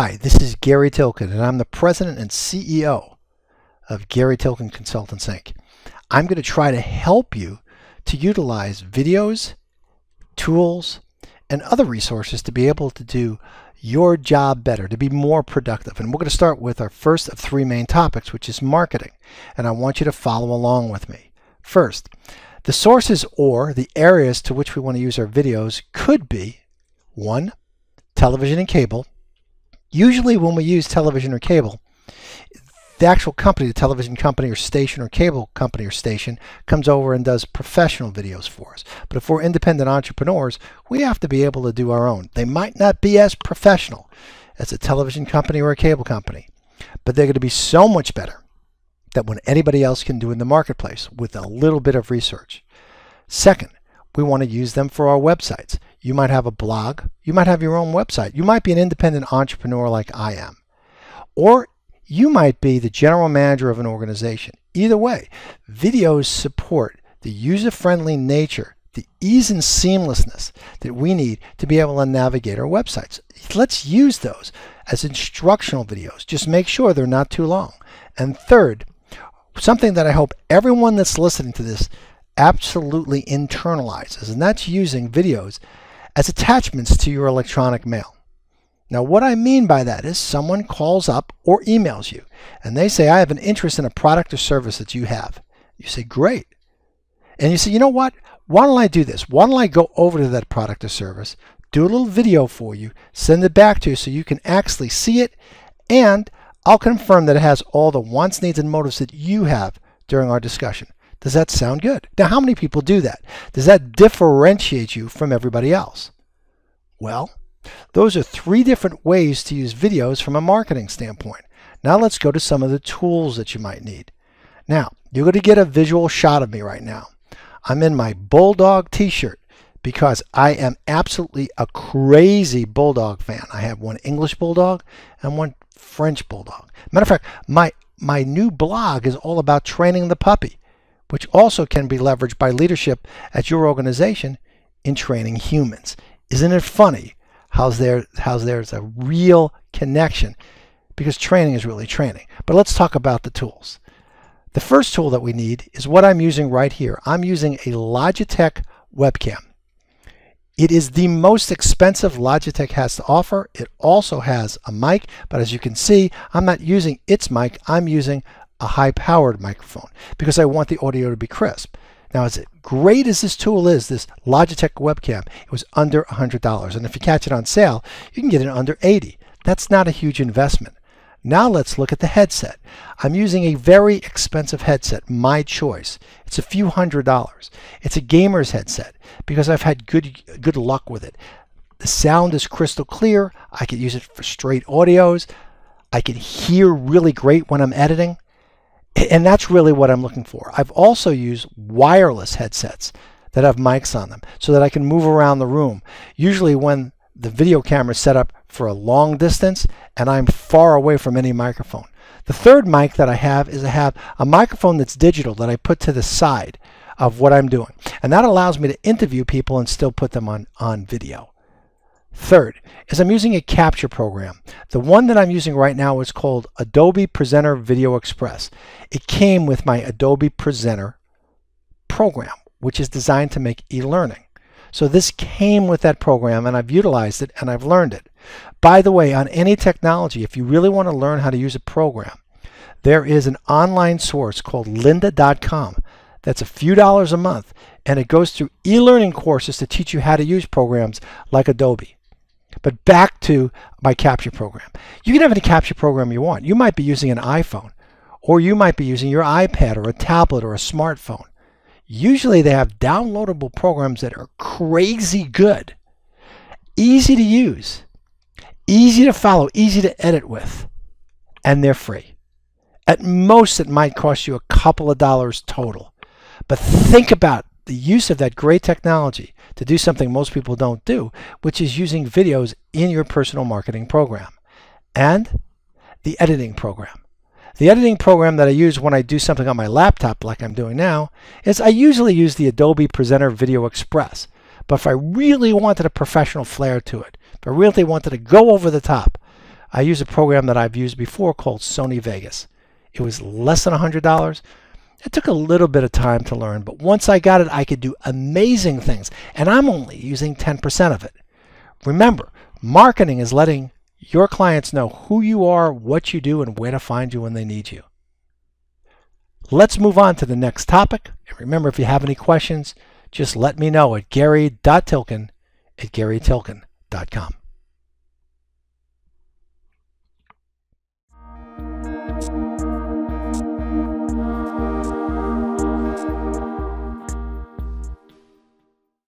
Hi, this is Gary Tilkin, and I'm the President and CEO of Gary Tilkin Consultants Inc. I'm going to try to help you to utilize videos, tools, and other resources to be able to do your job better, to be more productive. And we're going to start with our first of three main topics, which is marketing. And I want you to follow along with me. First, the sources or the areas to which we want to use our videos could be one, television and cable. Usually when we use television or cable, the actual company, the television company or station or cable company or station comes over and does professional videos for us. But if we're independent entrepreneurs, we have to be able to do our own. They might not be as professional as a television company or a cable company, but they're going to be so much better than what anybody else can do in the marketplace with a little bit of research. Second, we want to use them for our websites. You might have a blog. You might have your own website. You might be an independent entrepreneur like I am. Or you might be the general manager of an organization. Either way, videos support the user-friendly nature, the ease and seamlessness that we need to be able to navigate our websites. Let's use those as instructional videos. Just make sure they're not too long. And third, something that I hope everyone that's listening to this absolutely internalizes, and that's using videos as attachments to your electronic mail. Now, what I mean by that is someone calls up or emails you and they say, I have an interest in a product or service that you have. You say, Great. And you say, You know what? Why don't I do this? Why don't I go over to that product or service, do a little video for you, send it back to you so you can actually see it, and I'll confirm that it has all the wants, needs, and motives that you have during our discussion. Does that sound good? Now, how many people do that? Does that differentiate you from everybody else? Well, those are three different ways to use videos from a marketing standpoint. Now let's go to some of the tools that you might need. Now, you're going to get a visual shot of me right now. I'm in my Bulldog t-shirt because I am absolutely a crazy Bulldog fan. I have one English Bulldog and one French Bulldog. Matter of fact, my, my new blog is all about training the puppy, which also can be leveraged by leadership at your organization in training humans. Isn't it funny how's there there's a real connection because training is really training. But let's talk about the tools. The first tool that we need is what I'm using right here. I'm using a Logitech webcam. It is the most expensive Logitech has to offer. It also has a mic, but as you can see, I'm not using its mic. I'm using a high-powered microphone because I want the audio to be crisp. Now, as great as this tool is, this Logitech webcam, it was under $100. And if you catch it on sale, you can get it under 80. That's not a huge investment. Now let's look at the headset. I'm using a very expensive headset, my choice. It's a few hundred dollars. It's a gamer's headset because I've had good good luck with it. The sound is crystal clear. I can use it for straight audios. I can hear really great when I'm editing. And that's really what I'm looking for. I've also used wireless headsets that have mics on them so that I can move around the room. Usually when the video camera is set up for a long distance and I'm far away from any microphone. The third mic that I have is I have a microphone that's digital that I put to the side of what I'm doing. And that allows me to interview people and still put them on, on video. Third is I'm using a capture program. The one that I'm using right now is called Adobe Presenter Video Express. It came with my Adobe Presenter program, which is designed to make e-learning. So this came with that program and I've utilized it and I've learned it. By the way, on any technology, if you really want to learn how to use a program, there is an online source called lynda.com that's a few dollars a month and it goes through e-learning courses to teach you how to use programs like Adobe. But back to my capture program. You can have any capture program you want. You might be using an iPhone, or you might be using your iPad or a tablet or a smartphone. Usually they have downloadable programs that are crazy good, easy to use, easy to follow, easy to edit with, and they're free. At most, it might cost you a couple of dollars total. But think about the use of that great technology to do something most people don't do, which is using videos in your personal marketing program. And the editing program. The editing program that I use when I do something on my laptop like I'm doing now is I usually use the Adobe Presenter Video Express. But if I really wanted a professional flair to it, if I really wanted to go over the top, I use a program that I've used before called Sony Vegas. It was less than $100. It took a little bit of time to learn, but once I got it, I could do amazing things, and I'm only using 10% of it. Remember, marketing is letting your clients know who you are, what you do, and where to find you when they need you. Let's move on to the next topic. And remember, if you have any questions, just let me know at gary.tilkin at garytilkin.com. Thank you.